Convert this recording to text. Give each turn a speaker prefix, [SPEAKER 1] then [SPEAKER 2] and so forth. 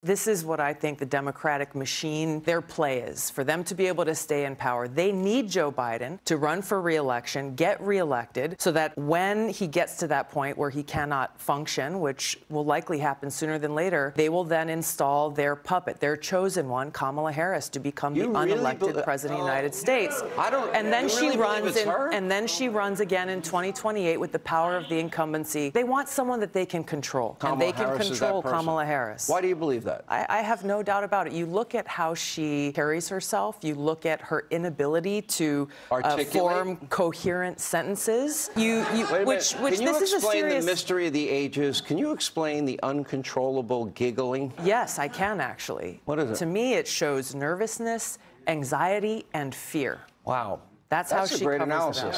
[SPEAKER 1] This is what I think the Democratic machine, their play is. For them to be able to stay in power, they need Joe Biden to run for reelection, get reelected, so that when he gets to that point where he cannot function, which will likely happen sooner than later, they will then install their puppet, their chosen one, Kamala Harris, to become
[SPEAKER 2] You
[SPEAKER 1] the
[SPEAKER 2] really
[SPEAKER 1] unelected
[SPEAKER 2] bel-
[SPEAKER 1] president of the
[SPEAKER 2] Oh,
[SPEAKER 1] United States.
[SPEAKER 2] I don't-
[SPEAKER 1] And then she
[SPEAKER 2] really
[SPEAKER 1] runs in, and then she runs again in 2028 with the power of the incumbency. They want someone that they can control, and they can
[SPEAKER 2] Harris
[SPEAKER 1] control. Kamala Harris.
[SPEAKER 2] Why do you believe that?
[SPEAKER 1] I, I have no doubt about it. You look at how she carries herself. You look at her inability to uh,
[SPEAKER 2] Articulate?
[SPEAKER 1] form coherent sentences. You, you
[SPEAKER 2] a
[SPEAKER 1] which, which
[SPEAKER 2] Can you
[SPEAKER 1] this is a
[SPEAKER 2] explain
[SPEAKER 1] serious.
[SPEAKER 2] the mystery of the ages? Can you explain the uncontrollable giggling?
[SPEAKER 1] Yes, I can actually.
[SPEAKER 2] What is it?
[SPEAKER 1] To me, it shows nervousness, anxiety, and fear.
[SPEAKER 2] Wow.
[SPEAKER 1] That's,
[SPEAKER 2] That's
[SPEAKER 1] how
[SPEAKER 2] a
[SPEAKER 1] she
[SPEAKER 2] great
[SPEAKER 1] covers it
[SPEAKER 2] analysis.